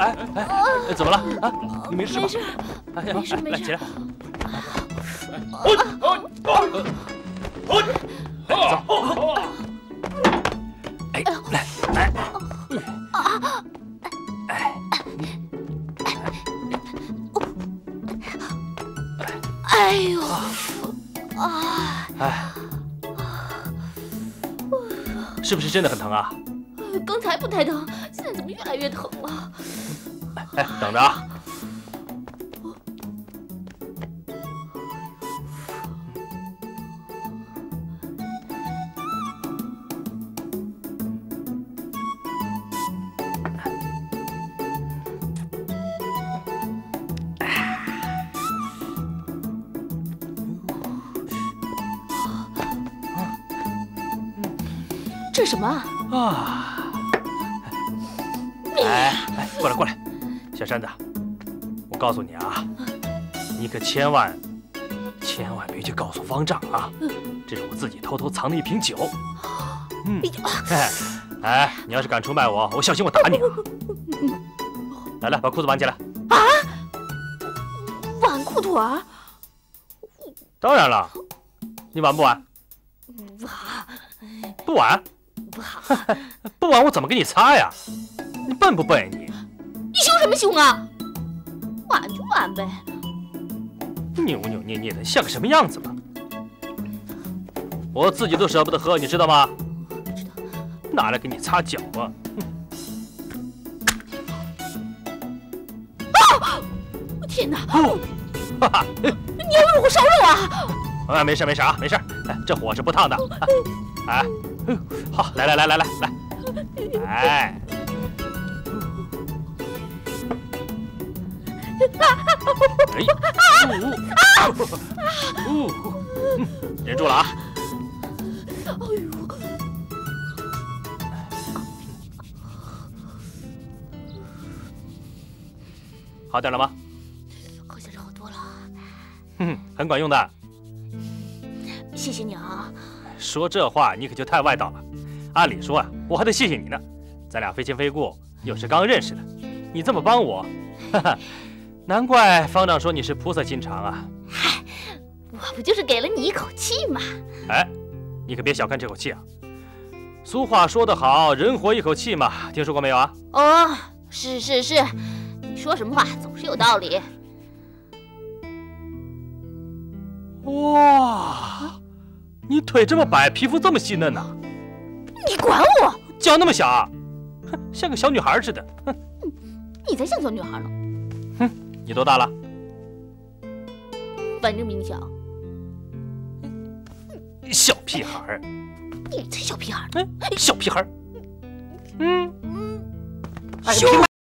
哎哎，怎么了啊？你没事吧？没事，哎没事没事来起来。哎，来来，哎，哎呦，啊，哎，是不是真的很疼啊？刚才不太疼，现在怎么越来越疼了？哎，等着啊！这是什么啊？啊！哎哎，过来过来，小山子，我告诉你啊，你可千万千万别去告诉方丈啊，这是我自己偷偷藏的一瓶酒。嗯，哎哎，你要是敢出卖我，我小心我打你啊！来来，把裤子挽起来。啊，挽裤腿儿？当然了，你挽不挽？不好，不挽？不好，不挽我怎么给你擦呀？你笨不笨呀你？你凶什么凶啊？晚就晚呗。扭扭捏捏的，像个什么样子嘛？我自己都舍不得喝，你知道吗？知道。拿来给你擦脚啊？我天哪！哦，哈哈，你要用火烧肉啊？哎，没事没事啊，没事。哎，这火是不烫的。哎，哎好，来来来来来来，哎，哎，呜呜，呜，嗯忍住了啊！哎呦，好点了吗？好像是好多了。哼，很管用的。谢谢你啊。说这话你可就太外道了。按理说啊，我还得谢谢你呢。咱俩非亲非故，又是刚认识的，你这么帮我，哈哈，难怪方丈说你是菩萨心肠啊。嗨，我不就是给了你一口气吗？哎，你可别小看这口气啊！俗话说得好，人活一口气嘛，听说过没有啊？哦，是是是，你说什么话总是有道理。哇，你腿这么白，皮肤这么细嫩呐、你管我？脚那么小啊，哼，像个小女孩似的。哼，你才像小女孩呢，你多大了？反正比你小。小屁孩儿，你才小屁孩呢。哎，小屁孩儿。嗯，嗯，哎凶你